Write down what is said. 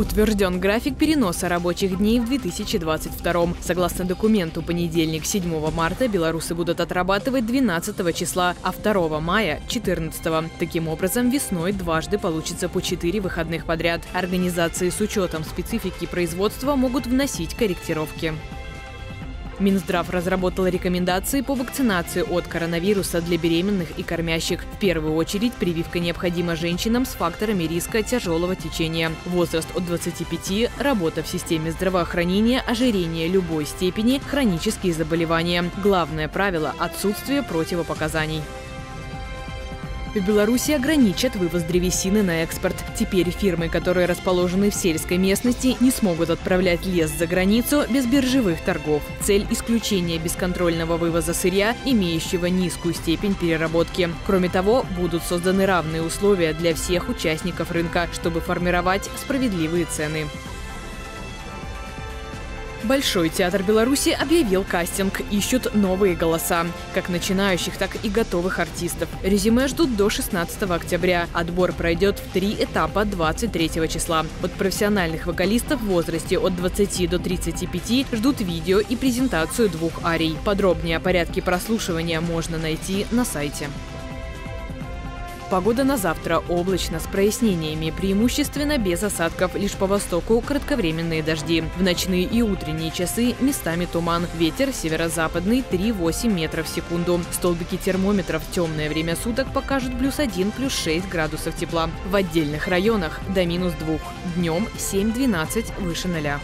Утвержден график переноса рабочих дней в 2022. Согласно документу, понедельник 7 марта белорусы будут отрабатывать 12 числа, а 2 мая – 14. Таким образом, весной дважды получится по 4 выходных подряд. Организации с учетом специфики производства могут вносить корректировки. Минздрав разработал рекомендации по вакцинации от коронавируса для беременных и кормящих. В первую очередь прививка необходима женщинам с факторами риска тяжелого течения. Возраст от 25, работа в системе здравоохранения, ожирение любой степени, хронические заболевания. Главное правило – отсутствие противопоказаний. В Беларуси ограничат вывоз древесины на экспорт. Теперь фирмы, которые расположены в сельской местности, не смогут отправлять лес за границу без биржевых торгов. Цель – исключения бесконтрольного вывоза сырья, имеющего низкую степень переработки. Кроме того, будут созданы равные условия для всех участников рынка, чтобы формировать справедливые цены. Большой театр Беларуси объявил кастинг. Ищут новые голоса. Как начинающих, так и готовых артистов. Резюме ждут до 16 октября. Отбор пройдет в три этапа 23 числа. От профессиональных вокалистов в возрасте от 20 до 35 ждут видео и презентацию двух арий. Подробнее о порядке прослушивания можно найти на сайте. Погода на завтра облачно с прояснениями, преимущественно без осадков, лишь по востоку кратковременные дожди. В ночные и утренние часы местами туман. Ветер северо-западный 3-8 метров в секунду. Столбики термометров в темное время суток покажут плюс 1, плюс 6 градусов тепла. В отдельных районах до минус 2. Днем 7-12 выше ноля.